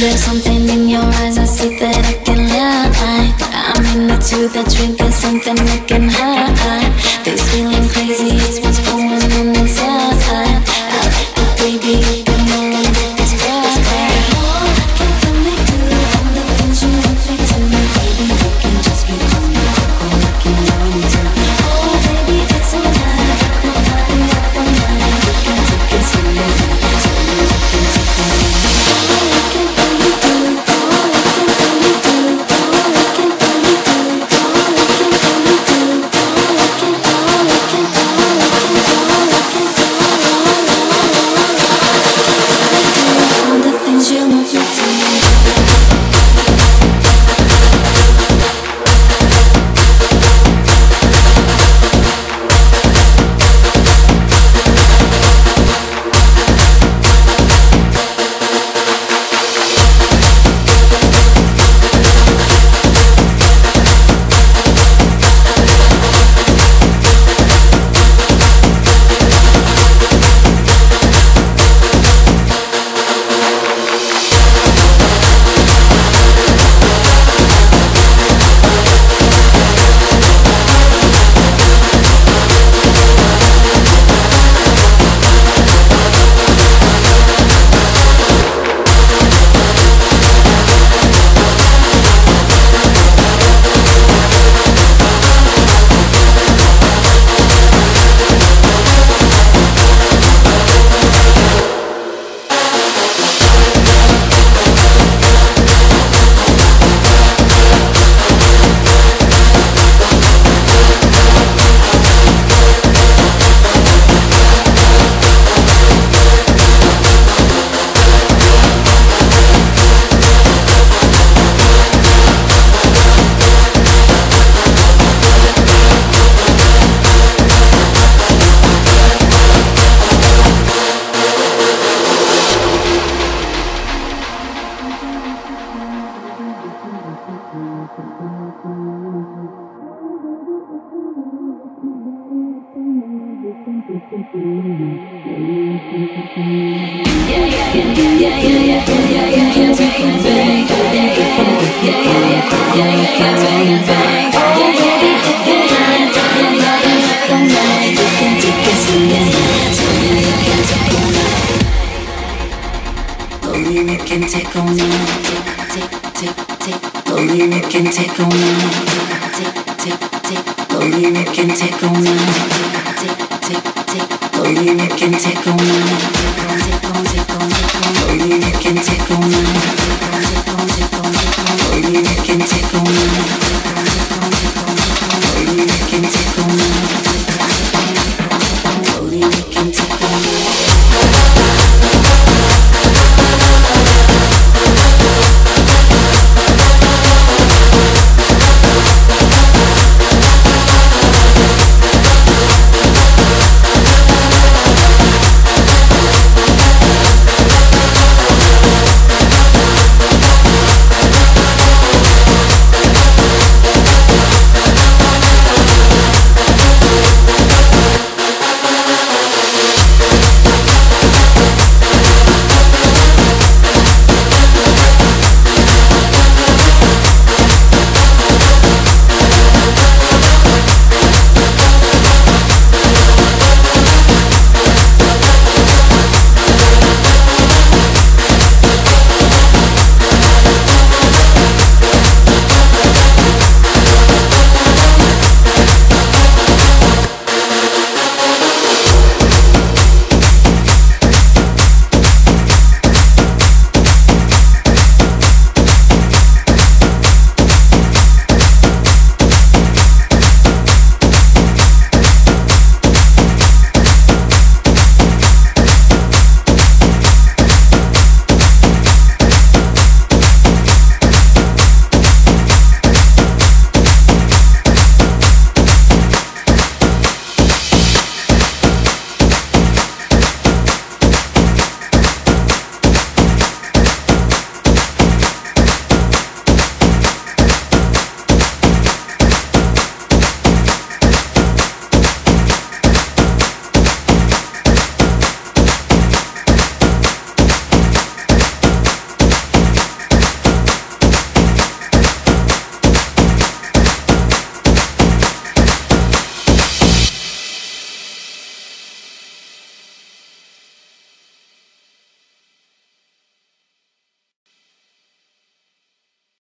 There's something, in your eyes, I see that I can looking high. This take on. Can take tick, tick. Only we can take on. Now. Only can take on. Only we can take on